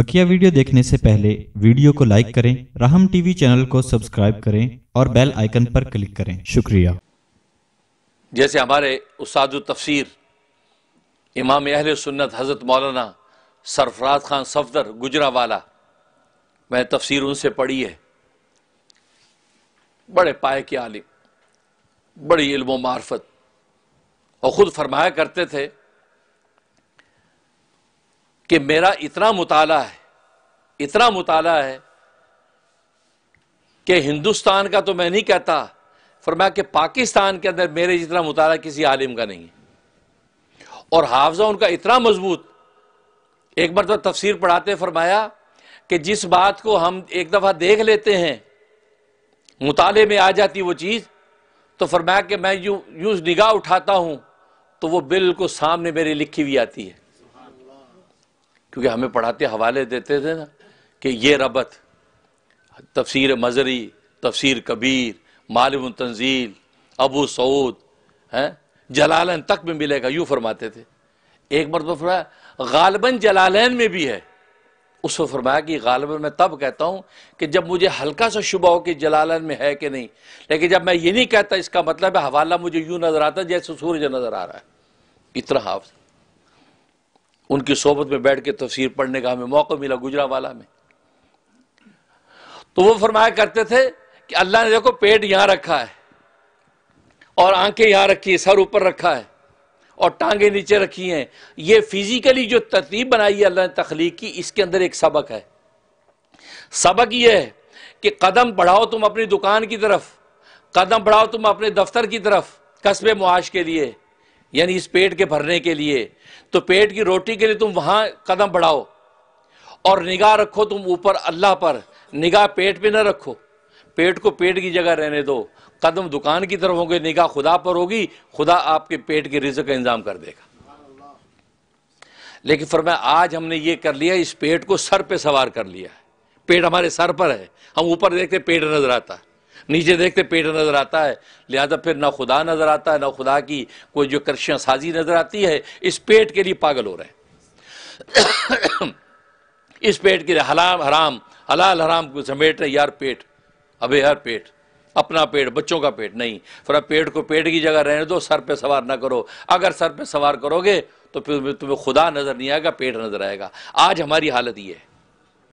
बकिया video देखने से पहले वीडियो को लाइक करें, राहम टीवी चैनल को सब्सक्राइब करें और बेल आइकन पर क्लिक करें। शुक्रिया। जैसे हमारे उस्ताद तफसीर, इमाम अहल सुन्नत हज़रत मौलाना सरफराज खान सफदर गुजरावाला, मैं तफसीर उनसे पढ़ी है। बड़े पाए के आलिम, बड़ी इल्म मार्फत, और ख़ुद फरमाया करते थे कि मेरा इतना मुताला है, इतना मुताला है कि हिंदुस्तान का तो मैं नहीं कहता, फरमाया कि पाकिस्तान के अंदर मेरे जितना मुताला किसी आलिम का नहीं है। और हाफजा उनका इतना मज़बूत, एक बार तो तफसीर पढ़ाते फरमाया कि जिस बात को हम एक दफ़ा देख लेते हैं, मुताले में आ जाती वो चीज़ तो फरमाया कि मैं यू, यूँ निगाह उठाता हूँ तो वो बिल्कुल सामने मेरी लिखी हुई आती है। क्योंकि हमें पढ़ाते, हवाले देते थे ना कि ये रबत, तफसीर मजरी, तफसीर कबीर, मालूम तंजील, अबू सऊद, हैं? जलालन तक में मिलेगा, यूँ फरमाते थे। एक मरतबा फरमाया, गालबन जलालैन में भी है। उसको फरमाया कि गालबन मैं तब कहता हूँ कि जब मुझे हल्का सा शुबह हो कि जलालन में है कि नहीं। लेकिन जब मैं ये नहीं कहता, इसका मतलब है हवाला मुझे यूँ नज़र आता जैसे सूरज नज़र आ रहा है। इतना हाफ़। उनकी सोबत में बैठ के तफसीर पढ़ने का हमें मौका मिला गुजरा वाला में। तो वो फरमाया करते थे कि अल्लाह ने देखो, पेट यहाँ रखा है और आँखें यहाँ रखी है, सर ऊपर रखा है और टांगे नीचे रखी हैं। ये फिजिकली जो तरतीब बनाई है अल्लाह ने तखलीक की, इसके अंदर एक सबक है। सबक ये है कि कदम बढ़ाओ तुम अपनी दुकान की तरफ़, कदम बढ़ाओ तुम अपने दफ्तर की तरफ़ कस्बे मुआश के लिए। यानी इस पेट के भरने के लिए तो पेट की रोटी के लिए तुम वहाँ कदम बढ़ाओ और निगाह रखो तुम ऊपर अल्लाह पर। निगाह पेट पे न रखो। पेट को पेट की जगह रहने दो। कदम दुकान की तरफ़ होंगे, निगाह खुदा पर होगी। खुदा आपके पेट के रिज का इंतज़ाम कर देगा। लेकिन फरमाया आज हमने ये कर लिया, इस पेट को सर पे सवार कर लिया पेट हमारे सर पर है। हम ऊपर देखते पेट नज़र आता है। नीचे देखते पेट नज़र आता है, लिहाजा फिर ना खुदा नज़र आता है, ना खुदा की कोई जो कृष्ण साजी नज़र आती है, इस पेट के लिए पागल हो रहे हैं। इस पेट के लिए हलाम हराम, हलाल हराम को समेट रहे यार पेट, अबे यार पेट, अपना पेट, बच्चों का पेट नहीं। फिर पेट को पेट की जगह रहने दो, सर पे सवार ना करो। अगर सर पे सवार करोगे तो फिर तुम्हें खुदा नज़र नहीं आएगा, पेट नज़र आएगा। आज हमारी हालत ये है।